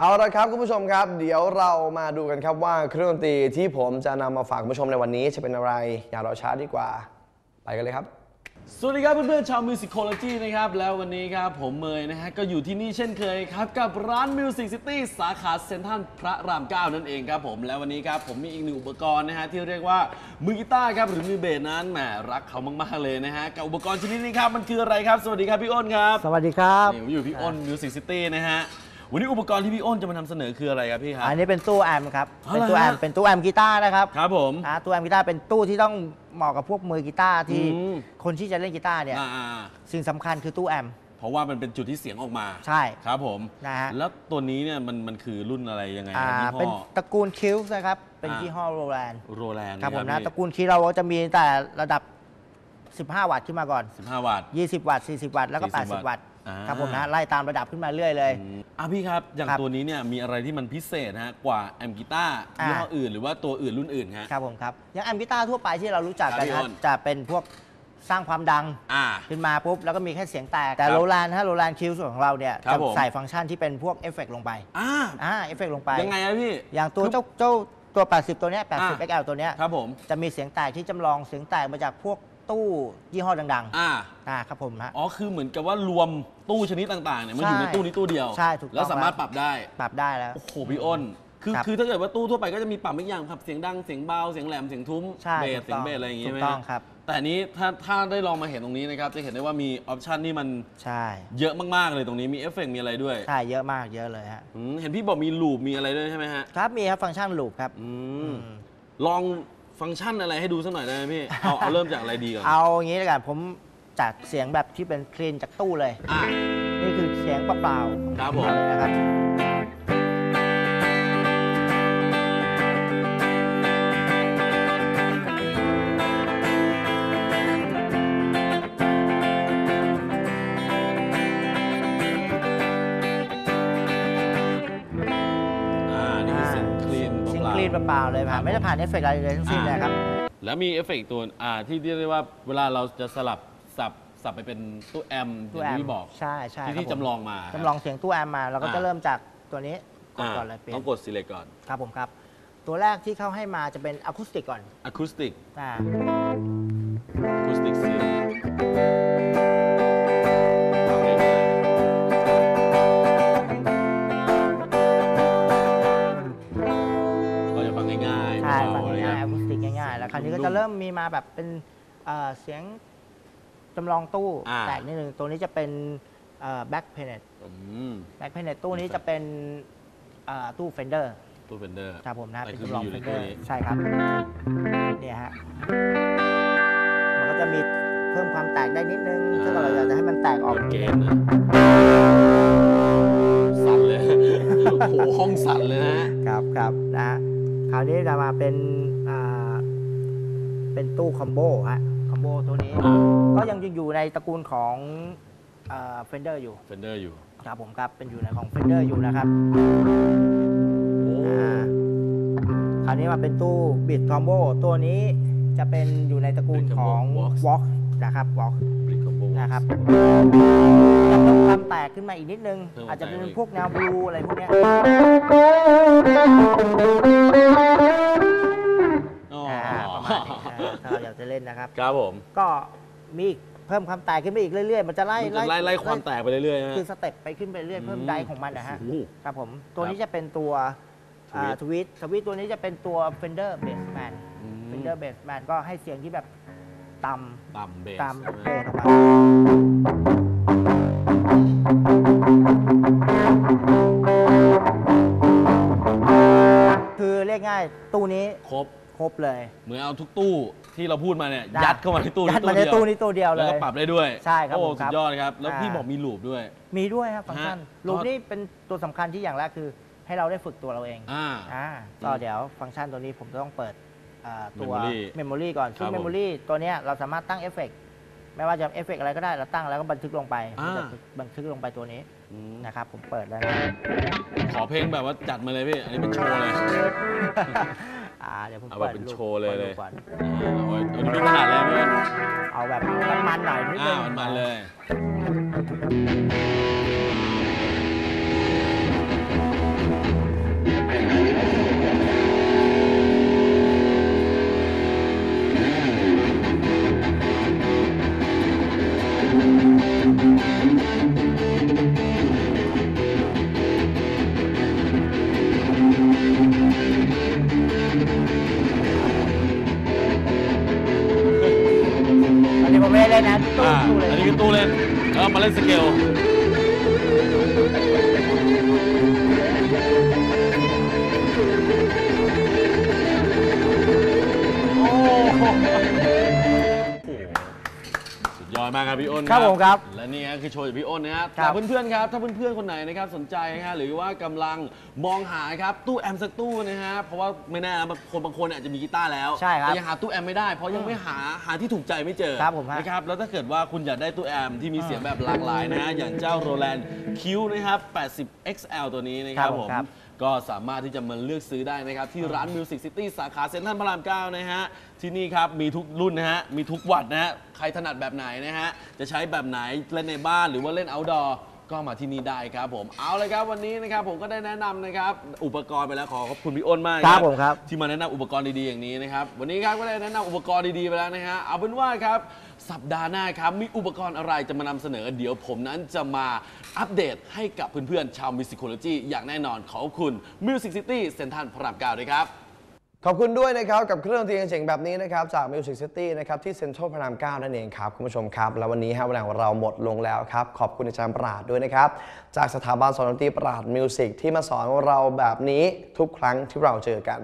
เอาละครับคุณผู้ชมครับ เดี๋ยวเรามาดูกันครับว่าเครื่องดนตรีที่ผมจะนำมาฝากคุณผู้ชมในวันนี้จะเป็นอะไร อย่ารอช้าดีกว่า ไปกันเลยครับ สวัสดีครับเพื่อนๆชาว Musicology นะครับแล้ววันนี้ครับผมเมยนะฮะก็อยู่ที่นี่เช่นเคยครับ กับร้าน Music City สาขาเซ็นทรัลพระราม9นั่นเองครับผมแล้ววันนี้ครับผมมีอีกหนึ่งอุปกรณ์นะฮะที่เรียกว่ามือกีตาร์ครับหรือมือเบสนั้นแหมรักเขามากๆเลยนะฮะกับอุปกรณ์ชนิดนี้ครับมันคืออะไรครับ สวัสดีครับพี่อ้นครับสวัสดีครับนี่ผมอยู่พี่อ้น Music City นะฮะ วันนี้อุปกรณ์ที่พี่อ้นจะมานำเสนอคืออะไรครับพี่ครับ อันนี้เป็นตู้แอมป์ครับเอาเป็นละตู้แอมฮะป์เป็นตู้แอมป์กีตาร์นะครับครับผม อ่าตู้แอมป์กีตาร์เป็นตู้ที่ต้องเหมาะกับพวกมือกีตาร์ที่อืม คนที่จะเล่นกีตาร์เนี่ยอ่าสิ่งสำคัญคือตู้แอมป์ๆเพราะว่ามันเป็นจุดที่เสียงออกมาใช่ ครับผม นะฮะ แล้วตัวนี้เนี่ยมันมันคือรุ่นอะไรยังไงอ่ายี่ห้อเป็นตระกูล Cube นะครับ เป็นอ่า ยี่ห้อ Roland Roland ครับผมนะพี่ตระกูล Cube เราจะมีแต่ระดับ 15 วัตต์ขึ้นมาก่อน 15 วัตต์ 20 วัตต์ 40 วัตต์ แล้วก็ 40 80 วัตต์อ่า ครับผมนะไล่ตามระดับขึ้นมาเรื่อยเลยอืมอะพี่ครับ อย่างครับตัวนี้เนี่ยมีอะไรที่มันพิเศษฮะกว่าแอมป์กีตาร์อ่ายี่ห้ออื่น หรือว่าตัวอื่นรุ่นอื่นฮะ ครับผมครับอย่างแอมป์กีตาร์ทั่วไปที่เรารู้จักกันครับพี่นะอ้น จะเป็นพวกสร้างความดัง อ่า ขึ้นมาปุ๊บ แล้วก็มีแค่เสียงแตก แต่ครับโรแลนด์ฮะ Roland Cube ของเราเนี่ยครับจะผม ใส่ฟังก์ชันที่เป็นพวกเอฟเฟกต์ลงไปอ่าอ่าเอฟเฟกต์ลงไป ยังไงอะพี่ อย่างตัวคือเจ้าเจ้าตัว 80 ตัวเนี้ยอ่า80 XL ตัวเนี้ยครับผม จะมีเสียงแตกที่จำลองเสียงแตกมาจากพวก ตู้ยี่ห้อดังอ่า ๆอ่าครับผมฮะ อ๋อ คือเหมือนกับว่ารวมตู้ชนิดต่างๆเนี่ยมันอยู่ใช่ในตู้นี้ตู้เดียวใช่ถูกต้อง แล้วสามารถปรับได้ ปรับได้แล้ว โอ้โหพี่อ้น คือครับ คือถ้าเกิดว่าตู้ทั่วไปก็จะมีปรับไม่อย่างครับ เสียงดัง เสียงเบา เสียงแหลม เสียงทุ้ม ใช่เบส ถูกเสียงต้องเบสอะไรอย่างงี้ถูใช่กไหมต้องฮะครับ แต่อันนี้ถ้าถ้าได้ลองมาเห็นตรงนี้นะครับ จะเห็นได้ว่ามีออปชันที่มันใช่เยอะมากๆเลยตรงนี้ มีเอฟเฟกต์มีอะไรด้วยใช่เยอะมากเยอะเลยฮะอืมเห็นพี่บอกมี loop มีอะไรด้วยใช่ไหมฮะ ครับมีครับฟังก์ชัน loop ครับ อือืมมลอง ฟังก์ชันอะไรให้ดูสักหน่อยได้ไหมพี่ เอาเอาเริ่มจากอะไรดีก่อน เอาอย่างนี้แล้วกันผมจัดเสียงแบบที่เป็นคลีนจากตู้เลย อะ นี่คือเสียงเปล่าๆครับผมเลยนะครับ นเปล่าๆเลยครัผ่าบนไม่ได้ผ่านเอฟเฟกต์อะไรเลยทั้งสิ้นอ่าเลยครับๆแล้วมีเอฟเฟกต์ตัวอ่าที่เรียกได้ว่าเวลาเราจะสลับสับสับไปเป็นตู้แอมป์ตู้แอมป์อย่างที่พี่บอก ใช่ใช่ที่ครับที่ผมจำลองมา จำลองเสียงตู้แอมป์มาเราก็จะอ่าเริ่มจากตัวนี้กดอ่าก่อนเลยเปลี่ยนต้องกด select ก่อน ครับผมครับ ตัวแรกที่เขาให้มาจะเป็นอะคูสติกก่อน acoustic อ่า จะมๆเริ่มมีมาแบบเป็นเอ่อเสียงจำลองตู้อ่า แตกนิดนึงตัวนี้จะเป็นแบ็คเพนเนตอืม แบ็คเพนเนตตู้นี้จะเป็นเอ่อตู้เฟนเดอร์ตู้เฟนเดอร์ ครับผมนะแต่เป็นคือจำลองอยู่เฟในนเดตู้อร์นี้ ใช่ครับเนี่ยฮะมันก็จะมีเพิ่มความแตกได้นิดนึงถ้าเราอยากจะให้มันแตกออก เกณฑ์นะสั่นเลย โอ้โหห้องสั่นเลยนะฮะครับครับนะฮะคราวนี้จะมาเป็นอ่า เป็นตู้ combo ฮะ combo ตัวนี้อ่าก็ยังอยู่ในตระกูลของ Fender อยู่ Fender อยู่ครับผมครับเป็นอยู่ในของ Fender อยู่นะครับโอ้อ่าคราวนี้มาเป็นตู้ Brit combo ตัวนี้จะเป็นอยู่ในตระกูลของ Walk นะครับ Walk บริคอมโบนะครับจะเพิ่มความแตกขึ้นมาอีกนิดนึงเพิ่มความอาจจะเป็นแตกอีกพวกแนวบลูอะไรพวกเนี้ ถ้าเราอยากจะเล่นนะครับ ครับผม ก็มีอีกเพิ่มความแตกขึ้นไปอีกเรื่อยๆ มันจะไล่มันจะไล่ไล่ความแตกไปเรื่อยๆนะฮะ คือสเต็ปไปขึ้นไปเรื่อยเพิ่มไดของมันนะฮะโอ้โหครับผมตัวนี้จะเป็นตัว Tweet ทวิตทวิตตัวนี้จะเป็นตัว Fender Bassman อืม Fender Bassman ก็ให้เสียงที่แบบต่ำต่ำเบสต่ำเบสออกมาคือเรียกง่ายตู้นี้ ครบ ครบเลย เหมือนเอาทุกตู้ที่เราพูดมาเนี่ยได้ยัดเข้ามาในตู้ยัดมาในเดียวตู้นี้ตัวเดียวเลแล้วยก็ปรับได้ด้วยใช่ครับโอ้ผมคสุรับดยอดครับแล้วพี่อ่า บอกมี loop ด้วย มีด้วยครับฟังก์ชันฮะ loop ก็นี่เป็นตัวสำคัญที่อย่างแรกคือ ให้เราได้ฝึกตัวเราเองอ่า อ่าก็เดี๋ยวฟังก์ชันตัวนี้ผมจะต้องเปิดอ่าตัว Memory เมมโมรีก่อน ซึ่งครับผม memory ตัวเนี้ยเราสามารถตั้งเอฟเฟกต์ไม่ว่าจะเอฟเฟกต์อะไรก็ได้เราตั้งแล้วก็บันทึกลงไปอ่ามันจะบันทึกลงไปตัวนี้อืมนะครับผมเปิดแล้วนะ ขอเพลงแบบว่าจัดมาเลยพี่ อันนี้เป็นโชว์เลย อ่าเดี๋ยวผมเอาแบบเปิดเป็นรูปโชว์เลยปิดเลรูยปก่อนอ่าเอาไว้เอาดูมีขนาดเลยพี่เอาแบบมันๆหน่อยนิดนึอ่างมันมันๆเลย อ ตูเลนเออมาเล่นสเกล มากครับพี่อ้นครับผมครับและนี่ฮะคือโชว์จากพี่อ้นนะฮะครัแต่บเพื่อนๆครับ ถ้าเพื่อนๆคนไหนนะครับสนใจนะฮะหรือว่ากำลังมองหาครับตู้แอมป์สักตู้นะฮะเพราะว่าไม่แน่นะบางคนบางคนอาจจะมีกีตาร์แล้วใช่ครับแต่ยังหาตู้แอมป์ไม่ได้เพราะยังไม่หาหาที่ถูกใจไม่เจอครับผมฮะนะครับแล้วถ้าเกิดว่าคุณอยากได้ตู้แอมป์ที่มีเสียงแบบหลากหลายนะฮะอย่างเจ้าโรแลนด์คิวนะครับ80 XL ตัวนี้นะครับครับผผมมครับ ก็สามารถที่จะมาเลือกซื้อได้นะครับ ที่ร้าน Music City สาขาเซ็นทรัลพระราม9นะฮะ ที่นี่ครับ มีทุกรุ่นนะฮะ มีทุกวัดนะฮะ ใครถนัดแบบไหนนะฮะ จะใช้แบบไหนเล่นในบ้านหรือว่าเล่น outdoor ก็มาที่นี่ได้ครับผมเอาเลยครับวันนี้นะครับผมก็ได้แนะนำนะครับอุปกรณ์ไปแล้วขอขอบคุณพี่อ้นมากครับผมครับ ที่มาแนะนำอุปกรณ์ดีๆอย่างนี้นะครับวันนี้ครับก็ได้แนะนำอุปกรณ์ดีๆไปแล้วนะฮะเอาเป็นว่าครับสัปดาห์หน้าครับมีอุปกรณ์อะไรจะมานำเสนอ เดี๋ยวผมนั้นจะมาอัปเดตให้กับเพื่อนๆชาว Musicology อย่างแน่นอนขอบคุณ Music City เซ็นทรัลพระรามเก้าด้วยครับ ขอบคุณด้วยนะครับ กับเครื่องดนตรีเจ๋งๆแบบนี้นะครับ จาก Music City นะครับ ที่เซ็นทรัลพระราม 9 นั่นเองครับ คุณผู้ชมครับ แล้ววันนี้ฮะเวลาของเราหมดลงแล้วครับ ขอบคุณอาจารย์ปราดด้วยนะครับ จากสถาบันสอนดนตรีปราดมิวสิกที่มาสอนเราแบบนี้ทุกครั้งที่เราเจอกัน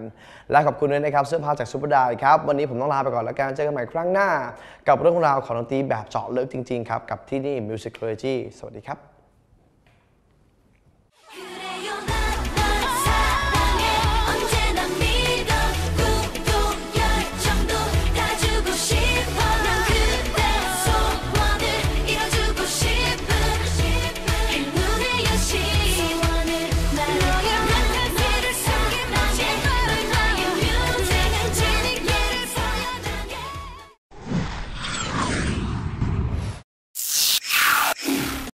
และขอบคุณด้วยนะครับเสื้อผ้าจากซูเปอร์ดายครับวันนี้ผมต้องลาไปก่อนแล้วกันเจอกันใหม่ครั้งหน้า กับเรื่องราวของดนตรีแบบเจาะลึกจริงๆครับกับที่นี่ Musicology สวัสดีครับ